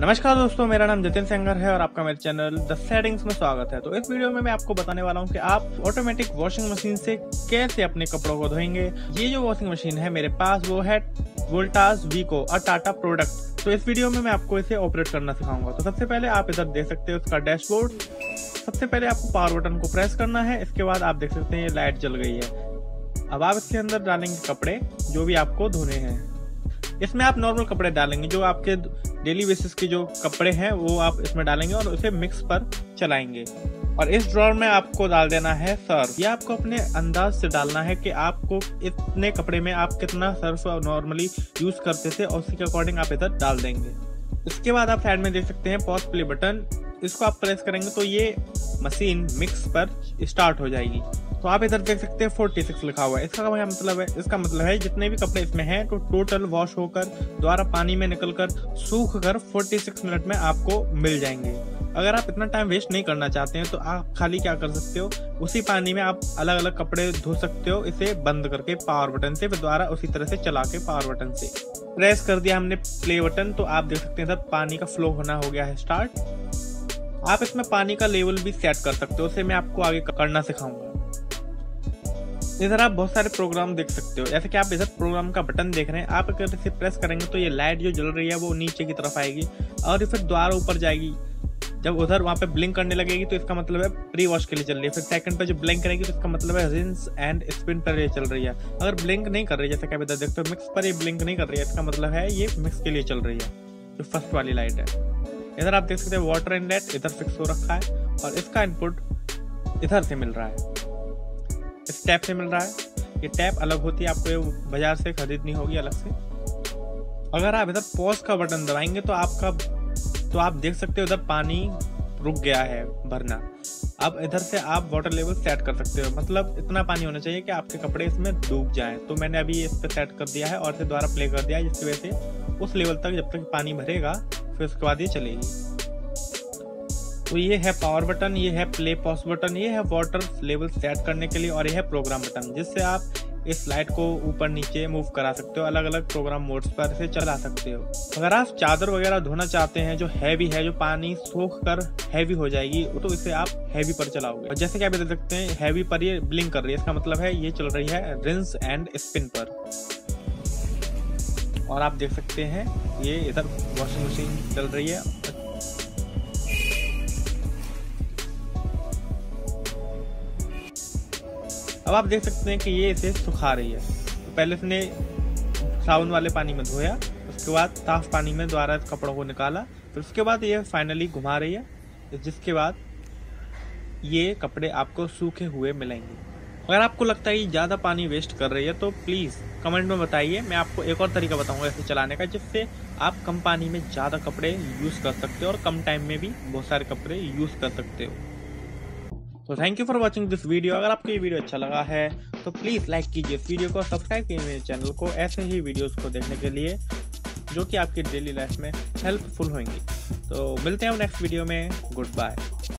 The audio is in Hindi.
नमस्कार दोस्तों, मेरा नाम जितिन सेंगर है और आपका मेरे चैनल द सेटिंग्स में स्वागत है। तो इस वीडियो में मैं आपको बताने वाला हूँ कि आप ऑटोमेटिक वॉशिंग मशीन से कैसे अपने कपड़ों को धोएँगे। ये जो वॉशिंग मशीन है, मेरे पास वो है वोल्टास वीको और टाटा प्रोडक्ट तो इस वीडियो में मैं आपको इसे ऑपरेट करना सिखाऊँगा। तो सबसे पहले आप इधर देख सकते हो उसका डैशबोर्ड सबसे पहले आपको पावर बटन को प्रेस करना है। इसके बाद आप देख सकते हैं लाइट जल गई है। अब आप इसके अंदर डालेंगे कपड़े, जो भी आपको धोने हैं। इसमें आप नॉर्मल कपड़े डालेंगे, जो आपके डेली बेसिस के जो कपड़े हैं, वो आप इसमें डालेंगे और उसे मिक्स पर चलाएँगे। और इस ड्रॉर में आपको डाल देना है सर्फ। ये आपको अपने अंदाज से डालना है कि आपको इतने कपड़े में आप कितना सर्फ नॉर्मली यूज़ करते थे और उसी के अकॉर्डिंग आप इधर डाल देंगे। इसके बाद आप साइड में देख सकते हैं पॉज प्ले बटन। इसको आप प्रेस करेंगे तो ये मशीन मिक्स पर स्टार्ट हो जाएगी। तो आप इधर देख सकते हैं फोर्टी सिक्स लिखा हुआ है। इसका क्या मतलब है? इसका मतलब है जितने भी कपड़े इसमें हैं तो टोटल वॉश होकर दोबारा पानी में निकलकर सूख कर फोर्टी सिक्स मिनट में आपको मिल जाएँगे। अगर आप इतना टाइम वेस्ट नहीं करना चाहते हैं तो आप खाली क्या कर सकते हो? उसी पानी में आप अलग अलग कपड़े धो सकते हो, इसे बंद करके पावर बटन से दोबारा उसी तरह से चला के पावर बटन से। प्रेस कर दिया हमने प्ले बटन तो आप देख सकते हैं इधर पानी का फ्लो होना हो गया है स्टार्ट आप इसमें पानी का लेवल भी सेट कर सकते हो, उसे मैं आपको आगे करना सिखाऊँगा। इधर आप बहुत सारे प्रोग्राम देख सकते हो। जैसे कि आप इधर प्रोग्राम का बटन देख रहे हैं, आप अगर इसे प्रेस करेंगे तो ये लाइट जो जल रही है वो नीचे की तरफ़ आएगी और फिर द्वारा ऊपर जाएगी। जब उधर वहाँ पे ब्लिंक करने लगेगी तो इसका मतलब है प्री वॉश के लिए चल रही है। फिर सेकंड पे जो ब्लिंक करेगी तो इसका मतलब है रिंस एंड स्पिन पर ये चल रही है। अगर ब्लिंक नहीं कर रही है जैसे कि आप इधर देखते हो मिक्स पर ये ब्लिंक नहीं कर रही है, इसका मतलब है ये मिक्स के लिए चल रही है, जो फ़र्स्ट वाली लाइट है। इधर आप देख सकते हैं वाटर लाइट इधर फिक्स हो रखा है और इसका इनपुट इधर से मिल रहा है। इस टैप से मिल रहा है। ये टैप अलग होती है, आपको बाज़ार से खरीदनी होगी अलग से। अगर आप इधर पॉज का बटन दबाएँगे तो आपका तो आप देख सकते हो इधर पानी रुक गया है, भरना। अब इधर से आप वाटर लेवल सेट कर सकते हो। मतलब इतना पानी होना चाहिए कि आपके कपड़े इसमें डूब जाएँ। तो मैंने अभी इस पर सेट कर दिया है और इसे दोबारा प्ले कर दिया है, जिसकी वजह से उस लेवल तक जब तक पानी भरेगा, फिर उसके बाद ये चलेगी। तो ये है पावर बटन ये है प्ले पॉज बटन ये है वाटर लेवल सेट करने के लिए और ये है प्रोग्राम बटन जिससे आप इस लाइट को ऊपर नीचे मूव करा सकते हो अलग अलग प्रोग्राम मोड्स पर इसे चला सकते हो। अगर आप चादर वगैरह धोना चाहते हैं, जो हैवी है, जो पानी सूख कर हैवी हो जाएगी तो इसे आप हैवी पर चलाओगे। और जैसे कि आप देख सकते हैं हैवी पर ये ब्लिंक कर रही है, इसका मतलब है ये चल रही है रिंस एंड स्पिन पर। और आप देख सकते हैं, ये इधर वॉशिंग मशीन चल रही है। अब आप देख सकते हैं कि ये इसे सुखा रही है। तो पहले इसने साबुन वाले पानी में धोया, उसके बाद साफ़ पानी में दोबारा कपड़ों को निकाला, फिर उसके बाद ये फाइनली घुमा रही है, जिसके बाद ये कपड़े आपको सूखे हुए मिलेंगे। अगर आपको लगता है कि ज़्यादा पानी वेस्ट कर रही है तो प्लीज़ कमेंट में बताइए। मैं आपको एक और तरीका बताऊँगा ऐसे चलाने का, जिससे आप कम पानी में ज़्यादा कपड़े यूज़ कर सकते हो और कम टाइम में भी बहुत सारे कपड़े यूज़ कर सकते हो। तो thank you for watching this video अगर आपको ये वीडियो अच्छा लगा है तो प्लीज़ लाइक कीजिए इस वीडियो को सब्सक्राइब कीजिए मेरे चैनल को ऐसे ही वीडियोस को देखने के लिए, जो कि आपकी डेली लाइफ में हेल्पफुल होंगी। तो मिलते हैं नेक्स्ट वीडियो में। Good bye